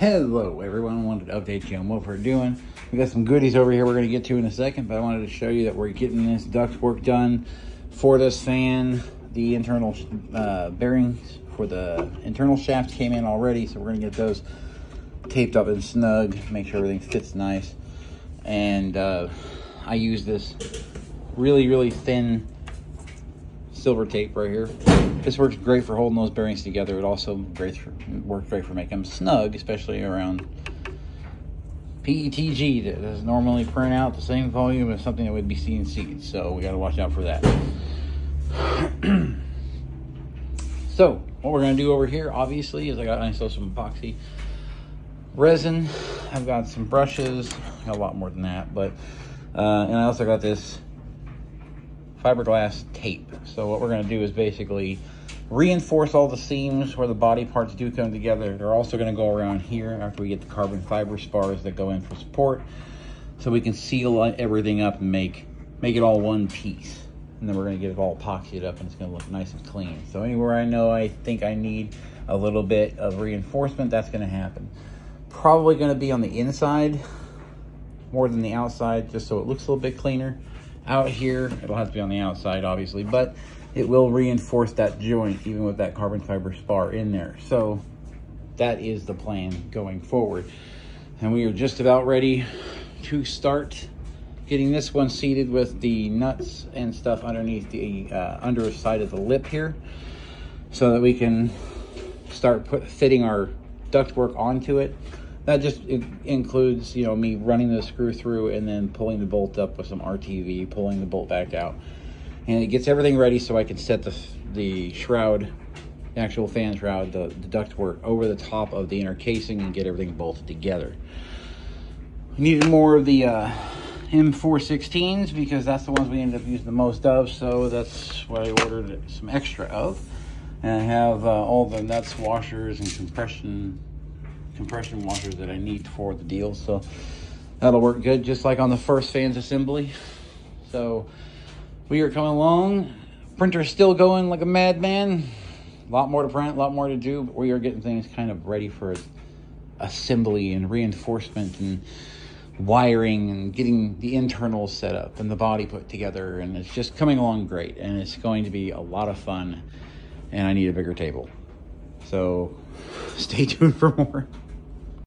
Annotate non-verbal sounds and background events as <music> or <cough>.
Hello everyone, wanted to update you on what we're doing. We got some goodies over here we're going to get to in a second, but I wanted to show you that we're getting this duct work done for this fan. The internal uh, bearings for the internal shaft came in already, so we're going to get those taped up and snug, make sure everything fits nice. And uh, I use this really, really thin silver tape right here. This works great for holding those bearings together. It also great for, works great for making them snug, especially around PETG that does normally print out the same volume as something that would be CNC. So we got to watch out for that. <clears throat> so what we're going to do over here, obviously, is I got I still some epoxy resin. I've got some brushes, a lot more than that, but uh, and I also got this fiberglass tape. So what we're going to do is basically reinforce all the seams where the body parts do come together. They're also going to go around here after we get the carbon fiber spars that go in for support so we can seal everything up and make make it all one piece. And then we're going to get it all epoxied up and it's going to look nice and clean. So anywhere I know I think I need a little bit of reinforcement, that's going to happen. Probably going to be on the inside more than the outside just so it looks a little bit cleaner out here. It'll have to be on the outside, obviously, but it will reinforce that joint even with that carbon fiber spar in there. So that is the plan going forward. And we are just about ready to start getting this one seated with the nuts and stuff underneath the uh, under side of the lip here so that we can start put, fitting our ductwork onto it that just includes, you know, me running the screw through and then pulling the bolt up with some RTV, pulling the bolt back out. And it gets everything ready so I can set the, the shroud, the actual fan shroud, the, the ductwork over the top of the inner casing and get everything bolted together. Needed more of the uh, M416s because that's the ones we ended up using the most of, so that's what I ordered some extra of. And I have uh, all the nuts, washers, and compression compression washers that I need for the deal. So that'll work good, just like on the first fans assembly. So we are coming along. Printer's still going like a madman. A lot more to print, a lot more to do, but we are getting things kind of ready for assembly and reinforcement and wiring and getting the internals set up and the body put together. And it's just coming along great. And it's going to be a lot of fun. And I need a bigger table. So stay <laughs> tuned for more.